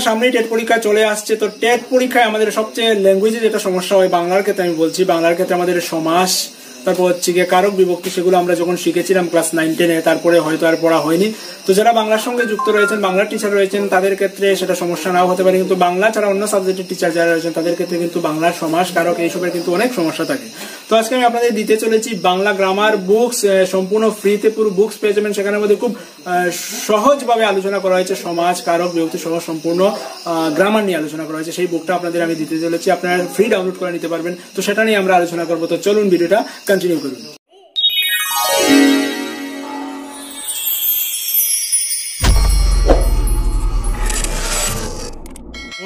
সামনেই টেট পরীক্ষা চলে আসছে। তো টেট পরীক্ষায় আমাদের সবচেয়ে ল্যাঙ্গুয়েজে যেটা সমস্যা হয়, বাংলার ক্ষেত্রে আমি বলছি, বাংলার ক্ষেত্রে আমাদের সমাস, তারপর হচ্ছে গিয়ে কারক বিভক্তি, সেগুলো আমরা যখন শিখেছিলাম ক্লাস নাইন টেনে তারপরে হয়তো আর পড়া হয়নি। তো যারা বাংলার সঙ্গে যুক্ত রয়েছেন, বাংলার টিচার রয়েছেন, তাদের ক্ষেত্রে সেটা সমস্যা নাও হতে পারে। কিন্তু বাংলা ছাড়া অন্য সাবজেক্টের টিচার যারা রয়েছেন, তাদের ক্ষেত্রে কিন্তু বাংলার সমাস, কারক, এইসবের কিন্তু অনেক সমস্যা থাকে। তো আজকে আমি আপনাদের দিতে চলেছি বাংলা গ্রামার বুকস সম্পূর্ণ ফ্রিতে পুরো বুকস পেয়ে যাবেন। সেখানের মধ্যে খুব সহজভাবে আলোচনা করা হয়েছে সমাজ, কারক, বিভক্তি সহ সম্পূর্ণ গ্রামার নিয়ে আলোচনা করা হয়েছে। সেই বুকটা আপনাদের আমি দিতে চলেছি। আপনারা ফ্রি ডাউনলোড করে নিতে পারবেন। তো সেটা নিয়ে আমরা আলোচনা করব। তো চলুন ভিডিওটা কন্টিনিউ করুন।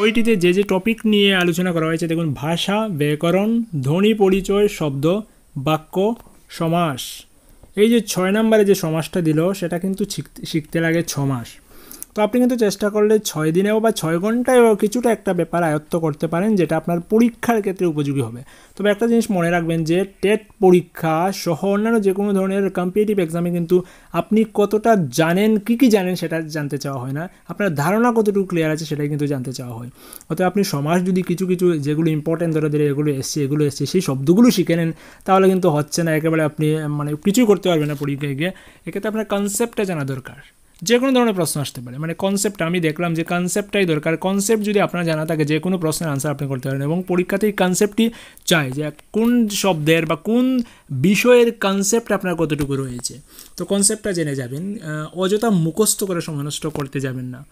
বইটিতে যে যে টপিক নিয়ে আলোচনা করা হয়েছে, দেখুন, ভাষা, ব্যাকরণ, ধ্বনি পরিচয়, শব্দ, বাক্য, সমাস। এই যে ছয় নম্বরে যে সমাসটা দিল, সেটা কিন্তু শিখতে লাগে ছ মাস তো আপনি কিন্তু চেষ্টা করলে ছয় দিনেও বা ছয় ঘন্টায়ও কিছুটা একটা ব্যাপার আয়ত্ত করতে পারেন, যেটা আপনার পরীক্ষার ক্ষেত্রে উপযোগী হবে। তবে একটা জিনিস মনে রাখবেন যে, টেট পরীক্ষা সহ অন্যান্য যে কোনো ধরনের কম্পিটিটিভ এক্সামে কিন্তু আপনি কতটা জানেন, কি কি জানেন সেটা জানতে চাওয়া হয় না। আপনার ধারণা কতটুকু ক্লিয়ার আছে সেটাই কিন্তু জানতে চাওয়া হয়। অতএব আপনি সমাজ যদি কিছু কিছু যেগুলো ইম্পর্টেন্ট ধরে ধরে এগুলো এসছে এগুলো এসছে, সেই শব্দগুলো শিখে নেন, তাহলে কিন্তু হচ্ছে না, একেবারে আপনি মানে কিছুই করতে পারবেন না পরীক্ষায় গিয়ে। এক্ষেত্রে আপনার কনসেপ্টটা জানা দরকার। যে কোনো ধরনের প্রশ্ন আসতে পারে। মানে কনসেপ্ট আমি দেখলাম যে কনসেপ্টটাই দরকার। কনসেপ্ট যদি আপনার জানা থাকে যে কোনো প্রশ্নের আনসার আপনি করতে পারেন এবং পরীক্ষাতেই কনসেপ্টটি চাই যে কোন শব্দের বা কোন বিষয়ের কনসেপ্ট আপনার কতটুকু রয়েছে। তো কনসেপ্টটা জেনে যাবেন। অযথা মুখস্থ করে সময় নষ্ট করতে যাবেন না।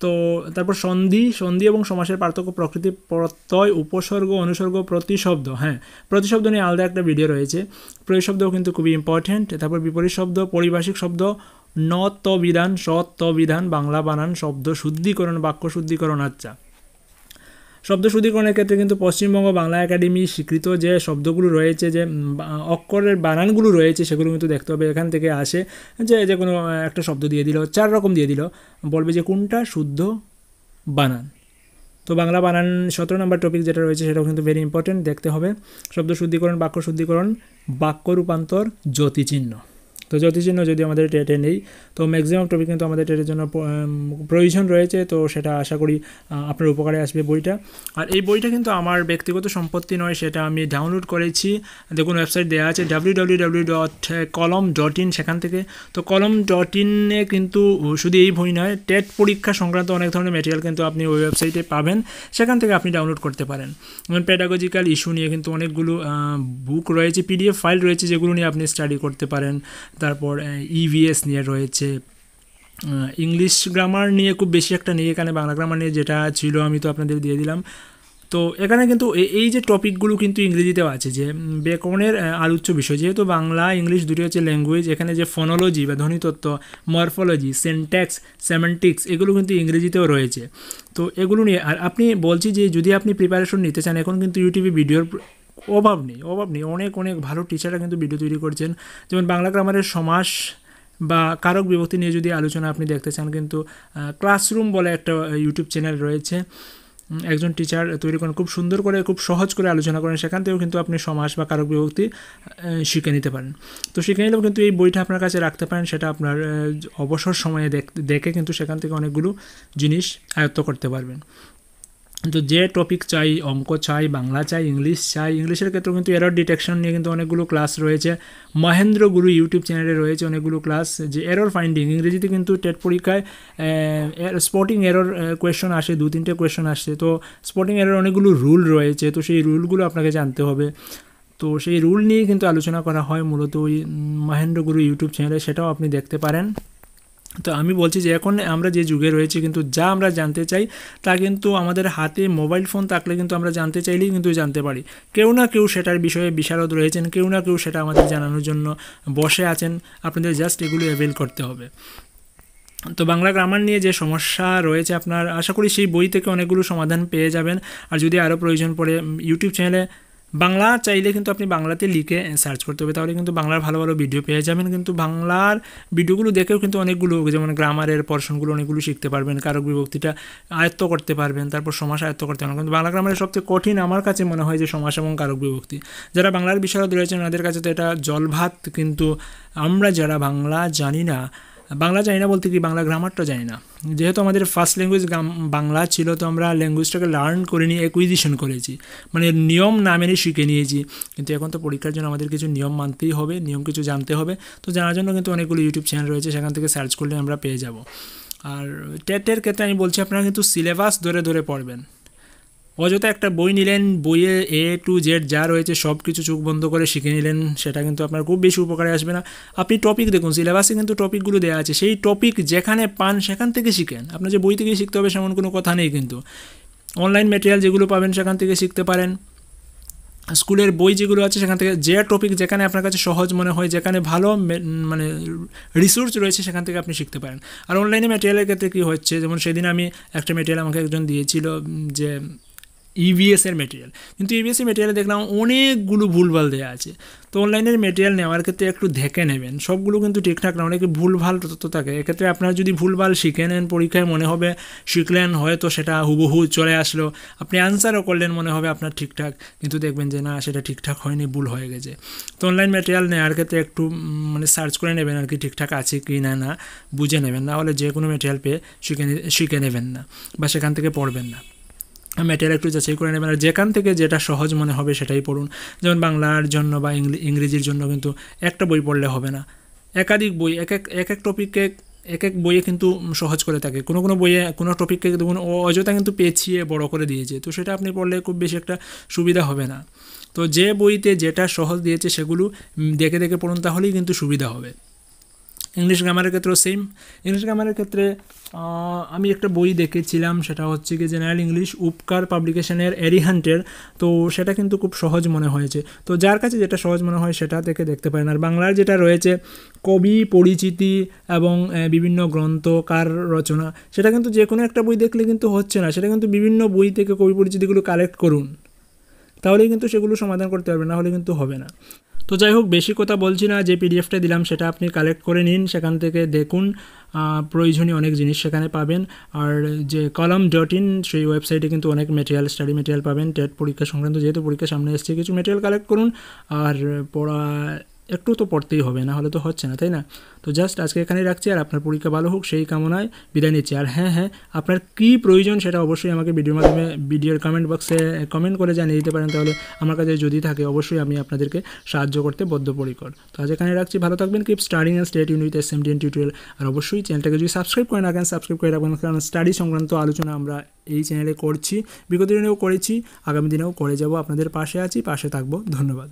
তো তারপর সন্ধি সন্ধি এবং সমাসের পার্থক্য, প্রকৃতি প্রত্যয়, উপসর্গ, অনুসর্গ, প্রতিশব্দ হ্যাঁ প্রতিশব্দ নিয়ে আলাদা একটা ভিডিও রয়েছে। প্রতিশব্দও কিন্তু খুবই ইম্পর্ট্যান্ট তারপর বিপরীত শব্দ, পরিভাষিক শব্দ সত বিধান বাংলা বানান, শব্দ শুদ্ধিকরণ, বাক্য শুদ্ধিকরণ আচ্ছা। শব্দ শুদ্ধিকরণের ক্ষেত্রে কিন্তু পশ্চিমবঙ্গ বাংলা একাডেমি স্বীকৃত যে শব্দগুলো রয়েছে, যে অক্ষরের বানানগুলো রয়েছে, সেগুলো কিন্তু দেখতে হবে। এখান থেকে আসে যে যে কোনো একটা শব্দ দিয়ে দিল, চার রকম দিয়ে দিল। বলবে যে, কোনটা? শুদ্ধ বানান। তো বাংলা বানান সতেরো নম্বর টপিক যেটা রয়েছে, সেটাও কিন্তু ভেরি ইম্পর্টেন্ট দেখতে হবে। শব্দ শুদ্ধিকরণ, বাক্য শুদ্ধিকরণ, বাক্য রূপান্তর, জ্যোতিচিহ্ন। তো জ্যোতিচিহ্ন যদি আমাদের টেটে নেই, তো ম্যাক্সিমাম টপিক কিন্তু আমাদের টেটের জন্য প্রয়োজন রয়েছে, তো সেটা আশা করি আপনার উপকারে আসবে বইটা। আর এই বইটা কিন্তু আমার ব্যক্তিগত সম্পত্তি নয়, সেটা আমি ডাউনলোড করেছি। দেখুন ওয়েবসাইট দেওয়া আছে W W W dot Kalam dot in সেখান থেকে। তো কলম ডট ইনে কিন্তু শুধু এই বই নয়, টেট পরীক্ষা সংক্রান্ত অনেক ধরনের মেটেরিয়াল কিন্তু আপনি ওই ওয়েবসাইটে পাবেন। সেখান থেকে আপনি ডাউনলোড করতে পারেন। যেমন প্যাডাগজিক্যাল ইস্যু নিয়ে কিন্তু অনেকগুলো বুক রয়েছে পিডিএফ ফাইল রয়েছে, যেগুলো নিয়ে আপনি স্টাডি করতে পারেন। তারপর ইভিএস নিয়ে রয়েছে। ইংলিশ গ্রামার নিয়ে খুব বেশি একটা নেই, এখানে বাংলা গ্রামার নিয়ে যেটা ছিল আমি তো আপনাদের দিয়ে দিলাম। তো এখানে কিন্তু এই যে টপিকগুলো কিন্তু ইংরেজিতেও আছে যে ব্যাকরণের আলোচ্য বিষয়। যেহেতু বাংলা ইংলিশ দুটি হচ্ছে ল্যাঙ্গুয়েজ এখানে যে ফোনোলজি বা ধ্বনিতত্ত্ব মরফোলজি সেন্ট্যাক্স সেমেন্টিক্স এগুলো কিন্তু ইংরেজিতেও রয়েছে। তো এগুলো নিয়ে, আর আপনি বলছি যে, যদি আপনি প্রিপারেশন নিতে চান, এখন কিন্তু ইউটিউবে ভিডিওর অভাব নেই অভাব নেই। অনেক অনেক ভালো টিচাররা কিন্তু ভিডিও তৈরি করছেন। যেমন বাংলা গ্রামারের সমাস বা কারক বিভক্তি নিয়ে যদি আলোচনা আপনি দেখতে চান, কিন্তু ক্লাসরুম বলে একটা ইউটিউব চ্যানেল রয়েছে। একজন টিচার তৈরি করেন, খুব সুন্দর করে, খুব সহজ করে আলোচনা করেন। সেখান থেকেও কিন্তু আপনি সমাস বা কারক বিভক্তি শিখে নিতে পারেন। তো শিখে নিলেও কিন্তু এই বইটা আপনার কাছে রাখতে পারেন, সেটা আপনার অবসর সময়ে দেখ, দেখে কিন্তু সেখান থেকে অনেকগুলো জিনিস আয়ত্ত করতে পারবেন। তো যে টপিক চাই, অঙ্ক চাই, বাংলা চাই, ইংলিশ চাই, ইংলিশের ক্ষেত্রেও কিন্তু এরর ডিটেকশন নিয়ে কিন্তু অনেকগুলো ক্লাস রয়েছে। মহেন্দ্র গুরু ইউটিউব চ্যানেলে রয়েছে অনেকগুলো ক্লাস যে এরর ফাইন্ডিং ইংরেজিতে কিন্তু টেট পরীক্ষায় স্পটিং এরর কোয়েশন আসে, দু তিনটে কোয়েশন আসছে তো স্পটিং এরর অনেকগুলো রুল রয়েছে, তো সেই রুলগুলো আপনাকে জানতে হবে। তো সেই রুল নিয়ে কিন্তু আলোচনা করা হয় মূলত ওই মহেন্দ্র গুরু ইউটিউব চ্যানেলে সেটাও আপনি দেখতে পারেন। তো আমি বলছি যে এখন আমরা যে যুগে রয়েছে কিন্তু যা আমরা জানতে চাই, তা কিন্তু আমাদের হাতে মোবাইল ফোন থাকলে কিন্তু আমরা জানতে চাইলেই কিন্তু জানতে পারি। কেউ না কেউ সেটার বিষয়ে বিশারদ রয়েছেন, কেউ না কেউ সেটা আমাদের জানানোর জন্য বসে আছেন। আপনাদের জাস্ট এগুলো অ্যাভেল করতে হবে। তো বাংলা গ্রামার নিয়ে যে সমস্যা রয়েছে আপনার, আশা করি সেই বই থেকে অনেকগুলো সমাধান পেয়ে যাবেন। আর যদি আরও প্রয়োজন পড়ে ইউটিউব চ্যানেলে বাংলা চাইলে কিন্তু আপনি বাংলাতে লিখে সার্চ করতে হবে। তাহলে কিন্তু বাংলার ভালো ভালো ভিডিও পেয়ে যাবেন। কিন্তু বাংলার ভিডিওগুলো দেখেও কিন্তু অনেকগুলো, যেমন গ্রামারের পর্শনগুলো অনেকগুলো শিখতে পারবেন, কারক বিভক্তিটা আয়ত্ত করতে পারবেন, তারপর সমাস আয়ত্ত করতে পারবেন। কিন্তু বাংলা গ্রামারের সবচেয়ে কঠিন আমার কাছে মনে হয় যে সমাস এবং কারক বিভক্তি। যারা বাংলার বিষয় রয়েছেন ওনাদের কাছে তো এটা জলভাত। কিন্তু আমরা যারা বাংলা জানি না বাংলা জানি না বলতে কি, বাংলা গ্রামারটা জানি না। যেহেতু আমাদের ফার্স্ট ল্যাঙ্গুয়েজ বাংলা ছিল, তো আমরা ল্যাঙ্গুয়েজটাকে লার্ন করে নিয়ে একুইজিশন করেছি। মানে নিয়ম না মেনে শিখে নিয়েছি। কিন্তু এখন তো পরীক্ষার জন্য আমাদের কিছু নিয়ম মানতেই হবে, নিয়ম কিছু জানতে হবে। তো জানার জন্য কিন্তু অনেকগুলো ইউটিউব চ্যানেল রয়েছে, সেখান থেকে সার্চ করলে আমরা পেয়ে যাব। আর টেটের ক্ষেত্রে আমি বলছি, আপনারা কিন্তু সিলেবাস ধরে ধরে পড়বেন। অযথা একটা বই নিলেন, বইয়ে এ টু জেড যা রয়েছে সব কিছু চোখ বন্ধ করে শিখে নিলেন, সেটা কিন্তু আপনার খুব বেশি উপকারে আসবে না। আপনি টপিক দেখুন সিলেবাসে কিন্তু টপিকগুলো দেওয়া আছে, সেই টপিক যেখানে পান সেখান থেকে শিখেন। আপনার যে বই থেকে শিখতে হবে সেমন কোনো কথা নেই কিন্তু। অনলাইন মেটেরিয়াল যেগুলো পাবেন সেখান থেকে শিখতে পারেন। স্কুলের বই যেগুলো আছে সেখান থেকে, যে টপিক যেখানে আপনার কাছে সহজ মনে হয়, যেখানে ভালো মানে রিসোর্স রয়েছে সেখান থেকে আপনি শিখতে পারেন। আর অনলাইনে মেটেরিয়ালের ক্ষেত্রে কী হচ্ছে, যেমন সেদিন আমি একটা মেটেরিয়াল আমাকে একজন দিয়েছিল, যে ইভিএসের মেটেরিয়াল কিন্তু ইভিএসের মেটেরিয়ালে দেখলাম অনেকগুলো ভুলভাল দেওয়া আছে। তো অনলাইনের মেটেরিয়াল নেওয়ার ক্ষেত্রে একটু দেখে নেবেন। সবগুলো কিন্তু ঠিকঠাক না, অনেকে ভুলভাল তথ্য থাকে। এক্ষেত্রে আপনার যদি ভুলভাল শিখে নেন পরীক্ষায়, মনে হবে শিখলেন, হয়তো সেটা হুবহু চলে আসলো। আপনি আনসারও করলেন, মনে হবে আপনার ঠিকঠাক। কিন্তু দেখবেন যে না, সেটা ঠিকঠাক হয়নি, ভুল হয়ে গেছে। তো অনলাইন মেটেরিয়াল নেওয়ার ক্ষেত্রে একটু মানে সার্চ করে নেবেন আর কি, ঠিকঠাক আছে কি না না বুঝে নেবেন। না হলে যে কোনো মেটেরিয়াল পেয়ে শিখে শিখে নেবেন না বা সেখান থেকে পড়বেন না। ম্যাটেরিয়াল একটু যাচাই করে নেবেন। আর যেখান থেকে যেটা সহজ মনে হবে সেটাই পড়ুন। যেমন বাংলার জন্য বা ইংরেজির জন্য কিন্তু একটা বই পড়লে হবে না। একাধিক বই, এক এক এক এক টপিককে এক এক বইয়ে কিন্তু সহজ করে থাকে। কোনো কোনো বইয়ে, কোনো টপিককে দেখুন অযথা কিন্তু পেছিয়ে বড় করে দিয়েছে। তো সেটা আপনি পড়লে খুব বেশি একটা সুবিধা হবে না। তো যে বইতে যেটা সহজ দিয়েছে সেগুলো দেখে দেখে পড়ুন, তাহলেই কিন্তু সুবিধা হবে। ইংলিশ গ্রামারের ক্ষেত্রেও সেম ইংলিশ গ্রামারের ক্ষেত্রে আমি একটা বই দেখেছিলাম, সেটা হচ্ছে কি জেনারেল ইংলিশ উপকার পাবলিকেশনের এরিহান্টের তো সেটা কিন্তু খুব সহজ মনে হয়েছে। তো যার কাছে যেটা সহজ মনে হয়, সেটা থেকে দেখতে পারেন। আর বাংলার যেটা রয়েছে, কবি, পরিচিতি এবং বিভিন্ন গ্রন্থ, কার রচনা, সেটা কিন্তু যে কোনো একটা বই দেখলে কিন্তু হচ্ছে না। সেটা কিন্তু বিভিন্ন বই থেকে কবি, পরিচিতিগুলো কালেক্ট করুন। তাহলেই কিন্তু সেগুলো সমাধান করতে পারবে না হলে কিন্তু হবে না। তো যাই হোক, বেশি কথা বলছি না, যে পিডিএফটা দিলাম সেটা আপনি কালেক্ট করে নিন, সেখান থেকে দেখুন প্রয়োজনীয় অনেক জিনিস সেখানে পাবেন। আর যে কলাম ডট ইন সেই ওয়েবসাইটে কিন্তু অনেক মেটেরিয়াল স্টাডি মেটেরিয়াল পাবেন, টেট পরীক্ষা সংক্রান্ত যেহেতু পরীক্ষা সামনে এসছে, কিছু মেটেরিয়াল কালেক্ট করুন। আর পড়া একটু তো পড়তেই হবে, না হলে তো হচ্ছে না, তাই না? তো জাস্ট আজকে এখানেই রাখছি, আর আপনার পরীক্ষা ভালো হোক, সেই কামনায় বিদায় নিচ্ছি। আর হ্যাঁ হ্যাঁ আপনার কী প্রয়োজন সেটা অবশ্যই আমাকে ভিডিওর মাধ্যমে, ভিডিওর কমেন্ট বক্সে কমেন্ট করে জানিয়ে দিতে পারেন। তাহলে আমার কাছে যদি থাকে, অবশ্যই আমি আপনাদেরকে সাহায্য করতে বদ্ধপরিকর। তো আজ এখানে রাখছি, ভালো থাকবেন keep studying and state unit S M tutorial আর অবশ্যই চ্যানেলটাকে যদি সাবস্ক্রাইব করে রাখেন সাবস্ক্রাইব করে রাখবেন, কারণ স্টাডি সংক্রান্ত আলোচনা আমরা এই চ্যানেলে করছি। বিগত দিনেও করেছি, আগামী দিনেও করে যাব, আপনাদের পাশে আছি, পাশে থাকব। ধন্যবাদ।